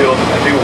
field. I do